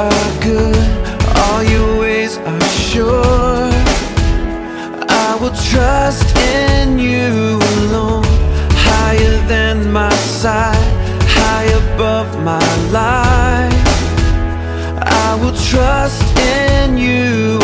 are good All your ways are sure I will trust in you alone Higher than my sight High above my life. I will trust in you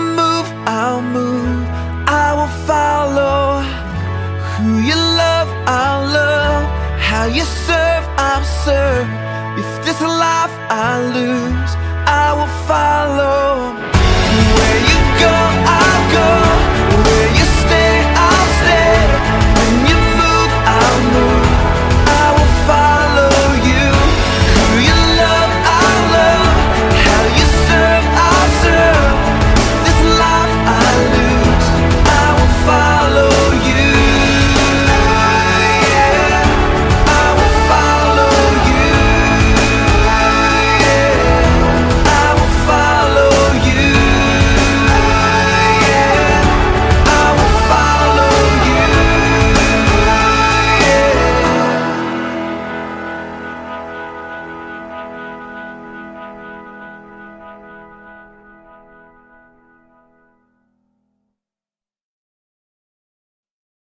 move, I'll move. I will follow Who you love, I'll love How you serve, I'll serve. If this life I lose I will follow.